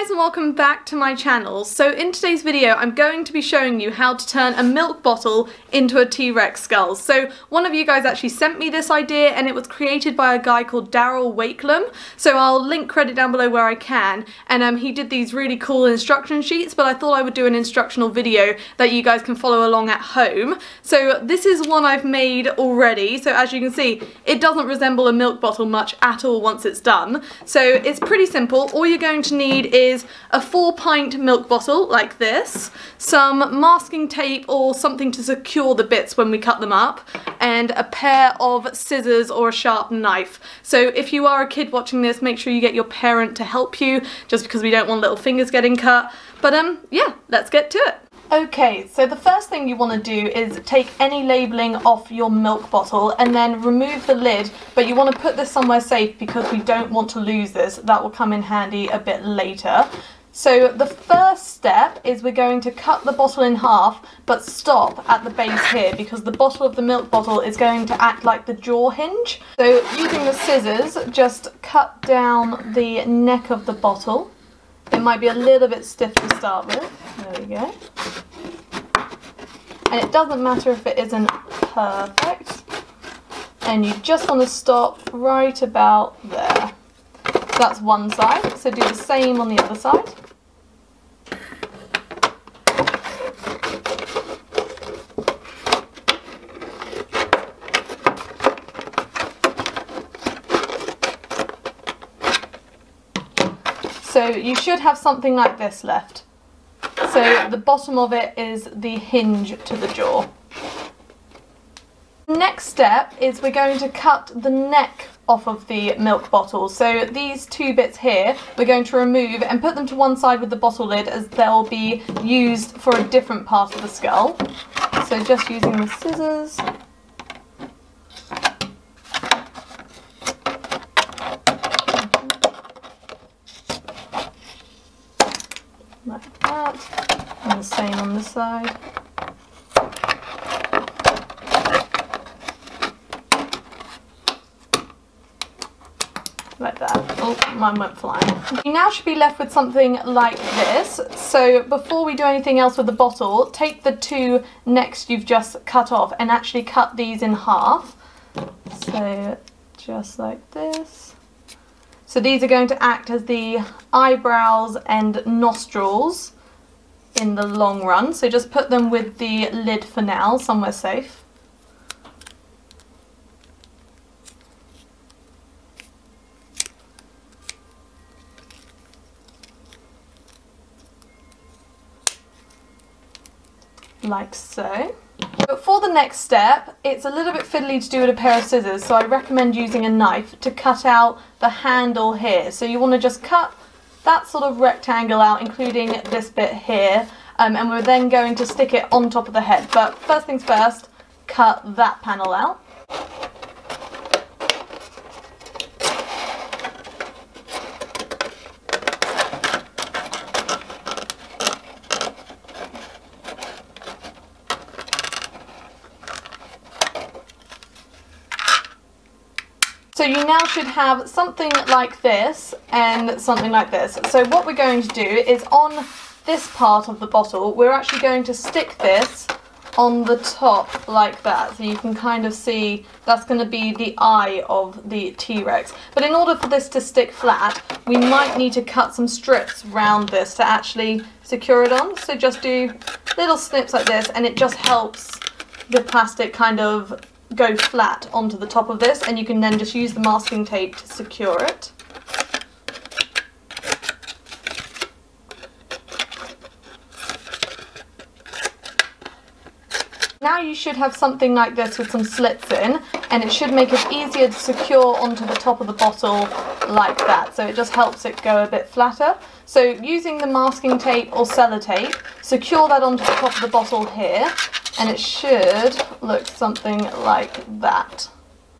guys and welcome back to my channel. So in today's video I'm going to be showing you how to turn a milk bottle into a T-Rex skull. So one of you guys actually sent me this idea and it was created by a guy called Darrell Wakelam. So I'll link credit down below where I can and um, he did these really cool instruction sheets but I thought I would do an instructional video that you guys can follow along at home. So this is one I've made already so as you can see it doesn't resemble a milk bottle much at all once it's done. So it's pretty simple. All you're going to need is a four pint milk bottle like this, some masking tape or something to secure the bits when we cut them up, and a pair of scissors or a sharp knife. So if you are a kid watching this, make sure you get your parent to help you, just because we don't want little fingers getting cut. But um, yeah, let's get to it. Okay, so the first thing you want to do is take any labelling off your milk bottle and then remove the lid, but you want to put this somewhere safe because we don't want to lose this. That will come in handy a bit later. So the first step is we're going to cut the bottle in half, but stop at the base here because the bottle of the milk bottle is going to act like the jaw hinge. So using the scissors, just cut down the neck of the bottle. It might be a little bit stiff to start with. There we go. And it doesn't matter if it isn't perfect. And you just want to stop right about there. That's one side, so do the same on the other side. So you should have something like this left. So the bottom of it is the hinge to the jaw. Next step is we're going to cut the neck off of the milk bottle. So these two bits here we're going to remove and put them to one side with the bottle lid as they'll be used for a different part of the skull. So just using the scissors like that, and the on this side. like that. Oh, mine went flying. You now should be left with something like this. So before we do anything else with the bottle, take the two next you've just cut off and actually cut these in half. So just like this. So these are going to act as the eyebrows and nostrils in the long run. So just put them with the lid for now, somewhere safe. Like so. But for the next step, it's a little bit fiddly to do with a pair of scissors, so I recommend using a knife to cut out the handle here. So you want to just cut that sort of rectangle out, including this bit here, um, and we're then going to stick it on top of the head. But first things first, cut that panel out. So you now should have something like this and something like this. So what we're going to do is on this part of the bottle, we're actually going to stick this on the top like that. So you can kind of see that's going to be the eye of the T-Rex. But in order for this to stick flat, we might need to cut some strips round this to actually secure it on. So just do little snips like this and it just helps the plastic kind of go flat onto the top of this and you can then just use the masking tape to secure it. Now you should have something like this with some slits in and it should make it easier to secure onto the top of the bottle like that. So it just helps it go a bit flatter. So using the masking tape or sellotape, secure that onto the top of the bottle here and it should look something like that.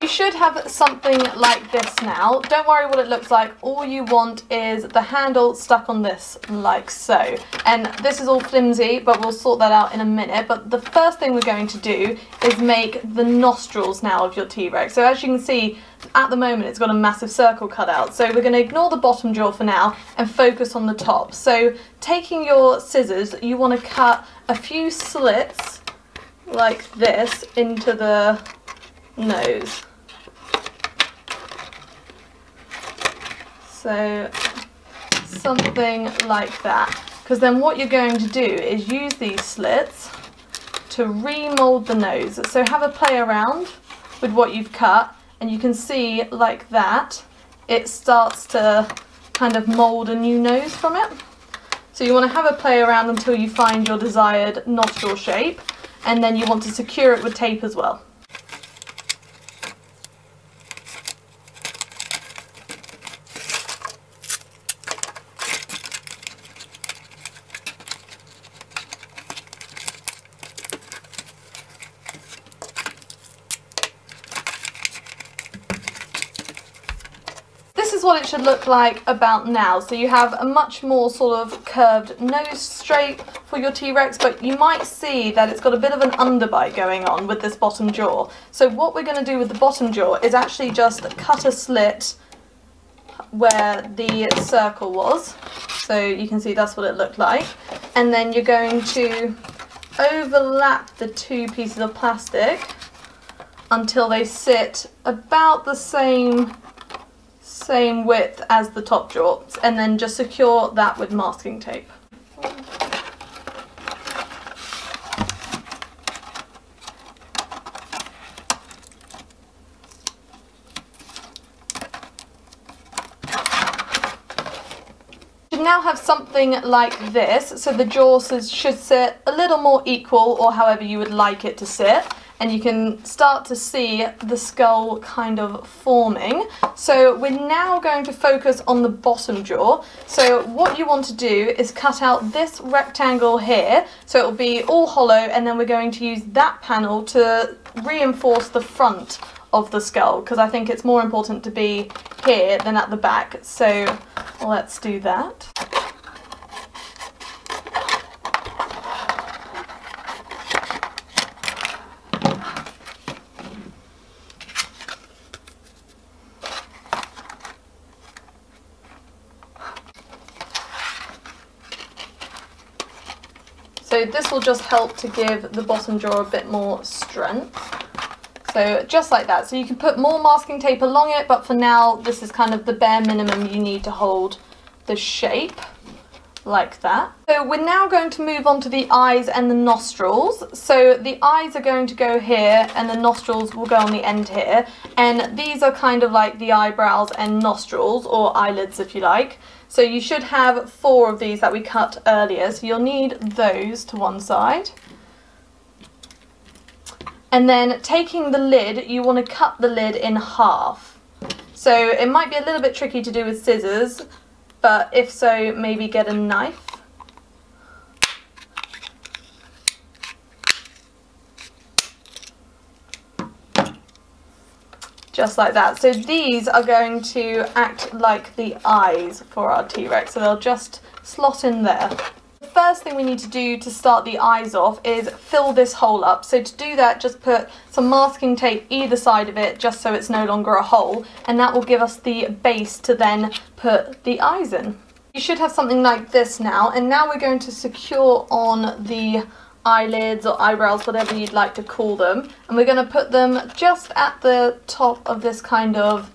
You should have something like this now. Don't worry what it looks like. All you want is the handle stuck on this like so. And this is all flimsy, but we'll sort that out in a minute. But the first thing we're going to do is make the nostrils now of your T-Rex. So as you can see, at the moment it's got a massive circle cut out. So we're going to ignore the bottom jaw for now and focus on the top. So taking your scissors, you want to cut a few slits like this into the nose. So something like that. Because then what you're going to do is use these slits to remold the nose. So have a play around with what you've cut and you can see like that it starts to kind of mold a new nose from it. So you want to have a play around until you find your desired nostril shape and then you want to secure it with tape as well. is what it should look like about now. So you have a much more sort of curved nose shape for your T-Rex, but you might see that it's got a bit of an underbite going on with this bottom jaw. So what we're going to do with the bottom jaw is actually just cut a slit where the circle was. So you can see that's what it looked like. And then you're going to overlap the two pieces of plastic until they sit about the same same width as the top jaw and then just secure that with masking tape. Now have something like this, so the jaws should sit a little more equal or however you would like it to sit and you can start to see the skull kind of forming. So we're now going to focus on the bottom jaw. So what you want to do is cut out this rectangle here, so it will be all hollow, and then we're going to use that panel to reinforce the front of the skull, because I think it's more important to be here than at the back. So let's do that. So this will just help to give the bottom jaw a bit more strength. So just like that. So you can put more masking tape along it, but for now, this is kind of the bare minimum you need to hold the shape like that. So we're now going to move on to the eyes and the nostrils. So the eyes are going to go here and the nostrils will go on the end here. And these are kind of like the eyebrows and nostrils or eyelids if you like. So you should have four of these that we cut earlier. So you'll need those to one side. And then taking the lid, you want to cut the lid in half. So it might be a little bit tricky to do with scissors, but if so, maybe get a knife. Just like that. So these are going to act like the eyes for our T-Rex, so they'll just slot in there. The first thing we need to do to start the eyes off is fill this hole up. So to do that, just put some masking tape either side of it, just so it's no longer a hole, and that will give us the base to then put the eyes in. You should have something like this now, and now we're going to secure on the eyelids or eyebrows, whatever you'd like to call them. And we're going to put them just at the top of this kind of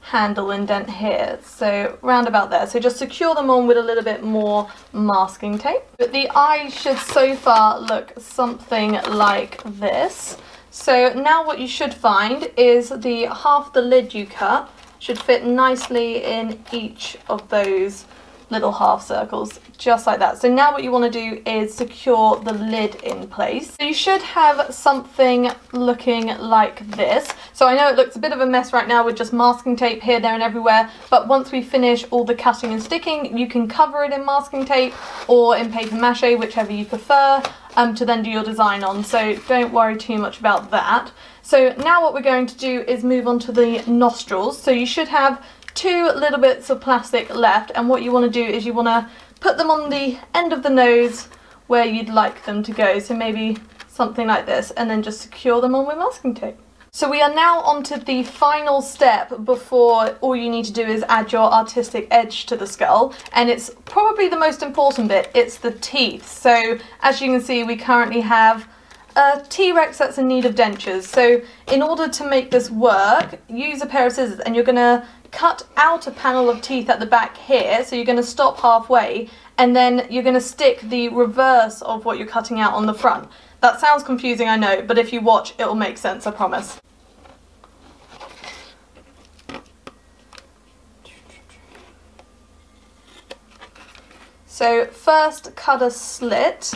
handle indent here. So round about there. So just secure them on with a little bit more masking tape. But the eyes should so far look something like this. So now what you should find is the half the lid you cut should fit nicely in each of those little half circles, just like that. So now what you want to do is secure the lid in place. So you should have something looking like this. So I know it looks a bit of a mess right now with just masking tape here, there and everywhere, but once we finish all the cutting and sticking, you can cover it in masking tape or in paper mache, whichever you prefer, um, to then do your design on. So don't worry too much about that. So now what we're going to do is move on to the nostrils. So you should have two little bits of plastic left and what you want to do is you want to put them on the end of the nose where you'd like them to go. So maybe something like this and then just secure them on with masking tape. So we are now on to the final step before all you need to do is add your artistic edge to the skull and it's probably the most important bit, it's the teeth. So as you can see we currently have a T-Rex that's in need of dentures. So in order to make this work, use a pair of scissors and you're going to cut out a panel of teeth at the back here, so you're going to stop halfway, and then you're going to stick the reverse of what you're cutting out on the front. That sounds confusing, I know, but if you watch, it'll make sense, I promise. So first cut a slit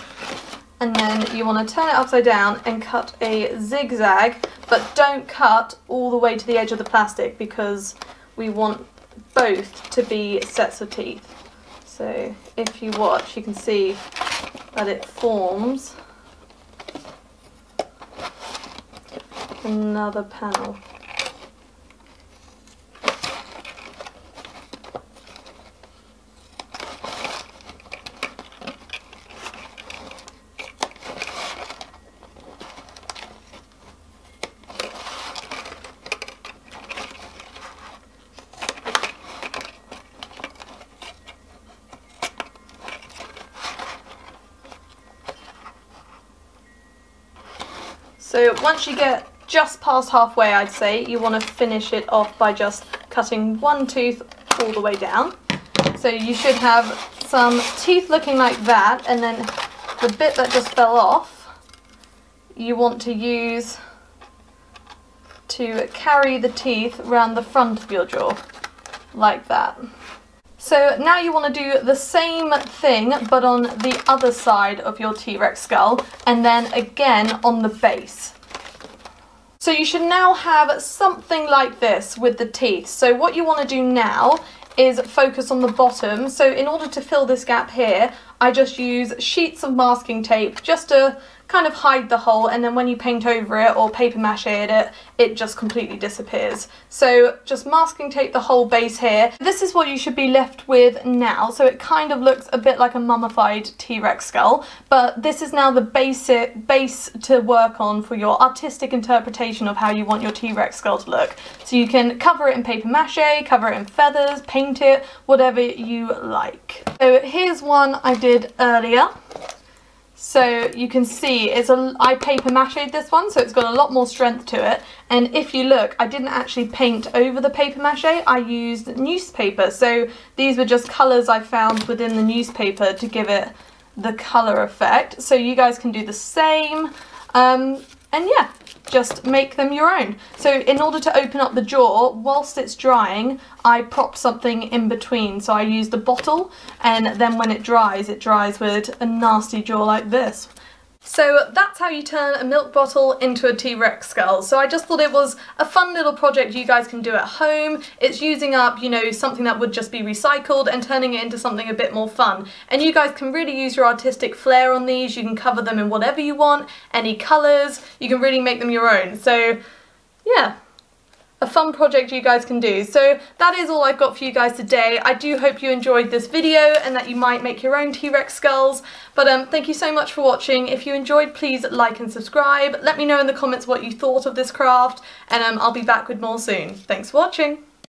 and then you want to turn it upside down and cut a zigzag but don't cut all the way to the edge of the plastic because we want both to be sets of teeth. So if you watch, you can see that it forms another panel. So once you get just past halfway, I'd say, you want to finish it off by just cutting one tooth all the way down. So you should have some teeth looking like that, and then the bit that just fell off, you want to use to carry the teeth around the front of your jaw, like that. So now you want to do the same thing but on the other side of your T-Rex skull and then again on the base. So you should now have something like this with the teeth. So what you want to do now is focus on the bottom. So in order to fill this gap here, I just use sheets of masking tape just to kind of hide the hole and then when you paint over it or paper mache it, it just completely disappears. So just masking tape the whole base here. This is what you should be left with now. So it kind of looks a bit like a mummified T-Rex skull, but this is now the basic base to work on for your artistic interpretation of how you want your T-Rex skull to look. So you can cover it in paper mache, cover it in feathers, paint it, whatever you like. So here's one I did earlier. So you can see it's a, I paper mache this one, so it's got a lot more strength to it. And if you look, I didn't actually paint over the paper mache, I used newspaper. So these were just colours I found within the newspaper to give it the colour effect. So you guys can do the same. Um, and yeah, just make them your own. So in order to open up the jaw, whilst it's drying, I prop something in between. So I use the bottle and then when it dries, it dries with a nasty jaw like this. So that's how you turn a milk bottle into a T-Rex skull. So I just thought it was a fun little project you guys can do at home. It's using up, you know, something that would just be recycled and turning it into something a bit more fun. And you guys can really use your artistic flair on these. You can cover them in whatever you want, any colours. You can really make them your own. So yeah, a fun project you guys can do. So that is all I've got for you guys today. I do hope you enjoyed this video and that you might make your own T-Rex skulls. But um, thank you so much for watching. If you enjoyed, please like and subscribe. Let me know in the comments what you thought of this craft and um, I'll be back with more soon. Thanks for watching.